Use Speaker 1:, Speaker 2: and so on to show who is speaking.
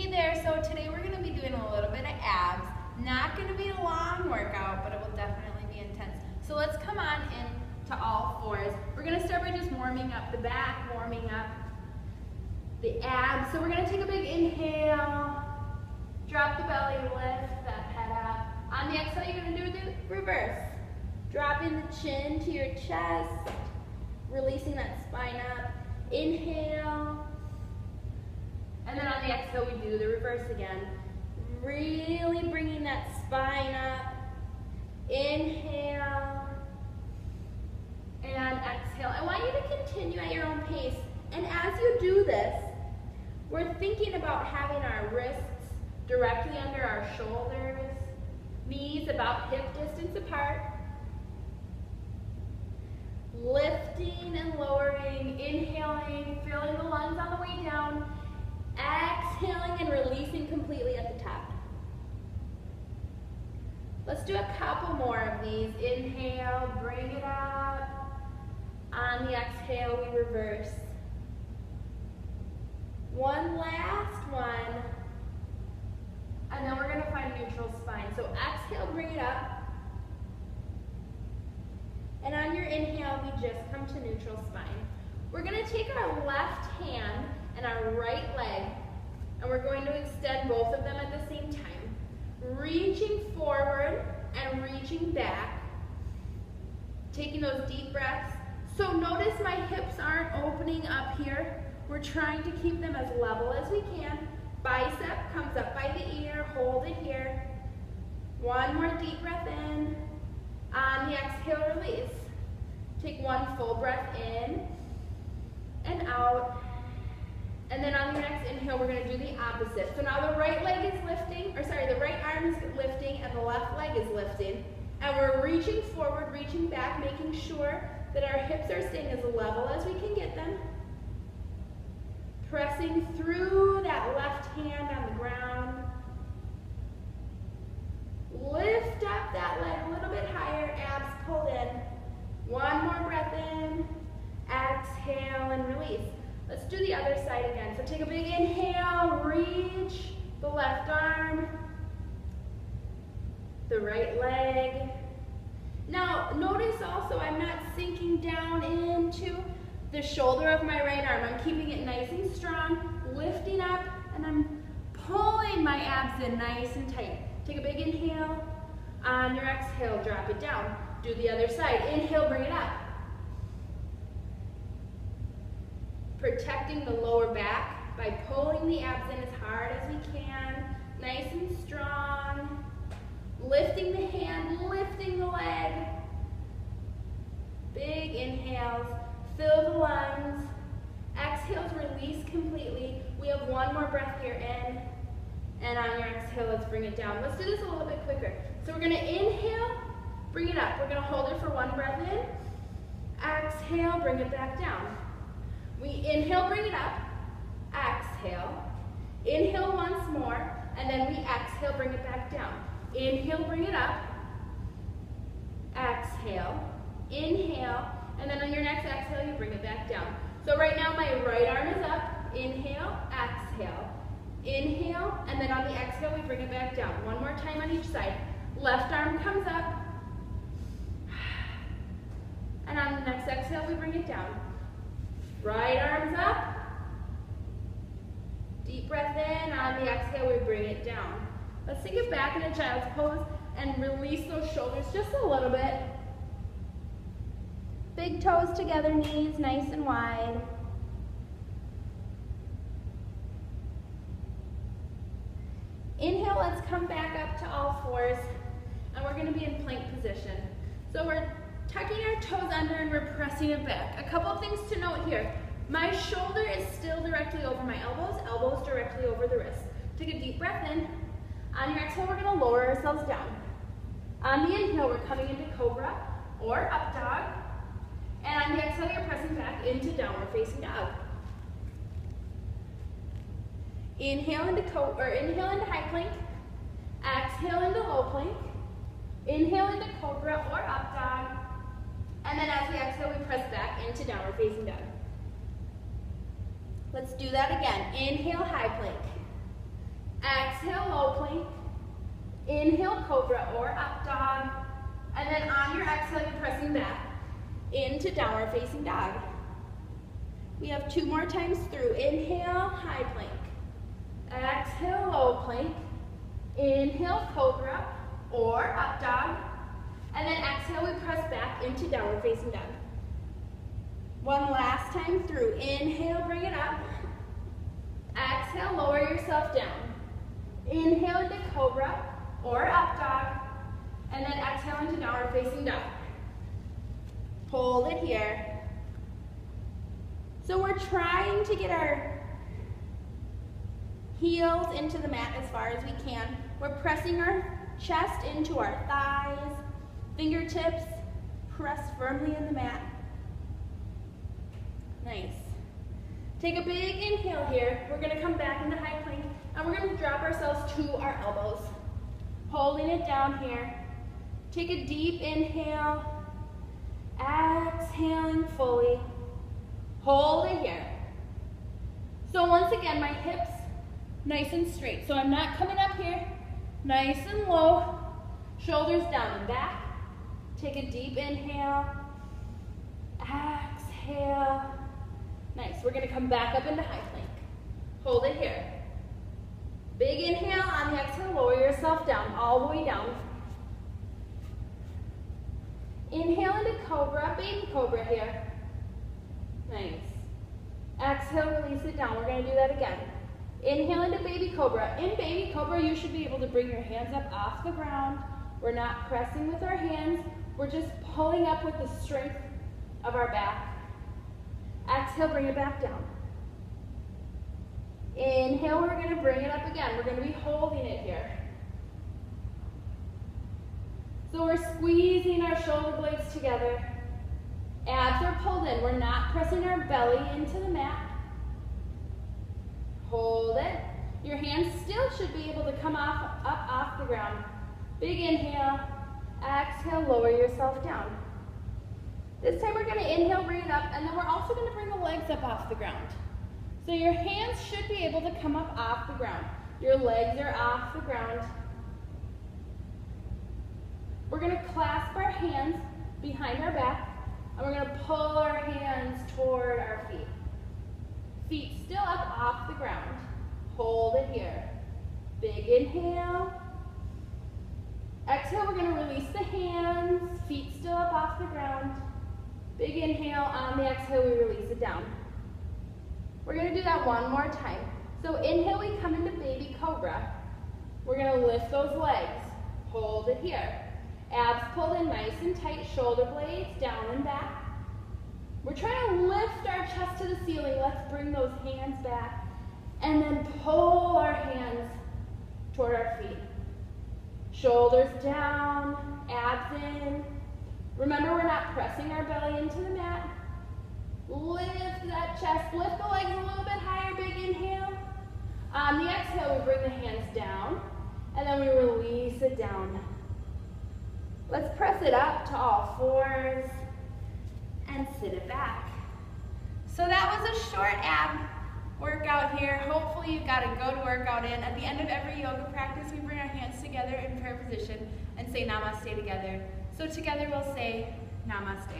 Speaker 1: Hey there, so today we're gonna be doing a little bit of abs. Not gonna be a long workout, but it will definitely be intense. So let's come on in to all fours. We're gonna start by just warming up the back, warming up the abs. So we're gonna take a big inhale, drop the belly, lift that head up. On the exhale, you're gonna do the reverse. Dropping the chin to your chest, releasing that spine up. Inhale. And then on the exhale, we do the reverse again. Really bringing that spine up. Inhale. And exhale. I want you to continue at your own pace. And as you do this, we're thinking about having our wrists directly under our shoulders, knees about hip distance apart, lifting and lowering, inhaling, filling the lungs on the way down, exhaling and releasing completely at the top. Let's do a couple more of these. Inhale, bring it up. On the exhale, we reverse. One last one. And then we're gonna find neutral spine. So exhale, bring it up. And on your inhale, we just come to neutral spine. We're gonna take our left hand and our right leg, and we're going to extend both of them at the same time. Reaching forward and reaching back. Taking those deep breaths. So notice my hips aren't opening up here. We're trying to keep them as level as we can. Bicep comes up by the ear, hold it here. One more deep breath in. On the exhale, release. Take one full breath in and out. And then on your next inhale, we're gonna do the opposite. So now the right leg is lifting, or sorry, the right arm is lifting and the left leg is lifting. And we're reaching forward, reaching back, making sure that our hips are staying as level as we can get them. Pressing through that left hand on the ground. Lift up that leg a little bit higher, abs pulled in. One more breath in, exhale and release. Let's do the other side again. So take a big inhale, reach the left arm, the right leg. Now, notice also I'm not sinking down into the shoulder of my right arm. I'm keeping it nice and strong, lifting up, and I'm pulling my abs in nice and tight. Take a big inhale. On your exhale, drop it down. Do the other side. Inhale, bring it up. Protecting the lower back by pulling the abs in as hard as we can. Nice and strong. Lifting the hand, lifting the leg. Big inhales. Fill the lungs. Exhales, release completely. We have one more breath here in. And on your exhale, let's bring it down. Let's do this a little bit quicker. So we're gonna inhale, bring it up. We're gonna hold it for one breath in. Exhale, bring it back down. We inhale, bring it up. Exhale. Inhale once more, and then we exhale, bring it back down. Inhale, bring it up. Exhale. Inhale, and then on your next exhale, you bring it back down. So right now, my right arm is up. Inhale, exhale. Inhale, and then on the exhale, we bring it back down. One more time on each side. Left arm comes up. And on the next exhale, we bring it down. Right arm's up. Deep breath in. On the exhale, we bring it down. Let's take it back in a child's pose and release those shoulders just a little bit. Big toes together, knees nice and wide. Inhale, let's come back up to all fours, and we're gonna be in plank position. So we're tucking our toes under and we're pressing it back. A couple things to note here. My shoulder is still directly over my elbows, elbows directly over the wrists. Take a deep breath in. On your exhale, we're gonna lower ourselves down. On the inhale, we're coming into cobra or up dog. And on the exhale, you're pressing back into downward facing dog. Inhale into co or inhale into high plank. Exhale into low plank. Inhale into cobra or up dog. And then as we exhale, we press back into downward facing dog. Let's do that again. Inhale, high plank. Exhale, low plank. Inhale, cobra or up dog. And then on your exhale, you're pressing back into downward facing dog. We have two more times through. Inhale, high plank. Exhale, low plank. Inhale, cobra or up dog. And then exhale, we press back into downward facing dog. One last time through. Inhale, bring it up. Exhale, lower yourself down. Inhale into cobra or up dog. And then exhale into downward facing dog. Hold it here. So we're trying to get our heels into the mat as far as we can. We're pressing our chest into our thighs, fingertips press firmly in the mat. Nice. Take a big inhale here. We're gonna come back into high plank and we're gonna drop ourselves to our elbows. Holding it down here. Take a deep inhale. Exhaling fully. Hold it here. So once again, my hips nice and straight. So I'm not coming up here. Nice and low. Shoulders down and back. Take a deep inhale. Exhale. Nice. We're going to come back up into high plank. Hold it here. Big inhale. On the exhale, lower yourself down, all the way down. Inhale into cobra, baby cobra here. Nice. Exhale, release it down. We're going to do that again. Inhale into baby cobra. In baby cobra, you should be able to bring your hands up off the ground. We're not pressing with our hands. We're just pulling up with the strength of our back. Exhale, bring it back down. Inhale, we're going to bring it up again. We're going to be holding it here. So we're squeezing our shoulder blades together. Abs are pulled in. We're not pressing our belly into the mat. Hold it. Your hands still should be able to come off, up off the ground. Big inhale. Exhale, lower yourself down. This time we're going to inhale, bring it up, and then we're also going to bring the legs up off the ground. So your hands should be able to come up off the ground. Your legs are off the ground. We're going to clasp our hands behind our back, and we're going to pull our hands toward our feet. Feet still up off the ground. Hold it here. Big inhale. Exhale, we're going to release the hands, feet still up off the ground. Big inhale, on the exhale, we release it down. We're going to do that one more time. So inhale, we come into baby cobra. We're going to lift those legs. Hold it here. Abs pulled in nice and tight, shoulder blades down and back. We're trying to lift our chest to the ceiling. Let's bring those hands back and then pull our hands toward our feet. Shoulders down, abs in. Remember, we're not pressing our belly into the mat. Lift that chest, lift the legs a little bit higher, big inhale. On the exhale, we bring the hands down, and then we release it down. Let's press it up to all fours and sit it back. So that was a short ab workout here. Hopefully you've got a good workout in. At the end of every yoga practice, we bring our hands together in prayer position and say namaste together. So together we'll say namaste.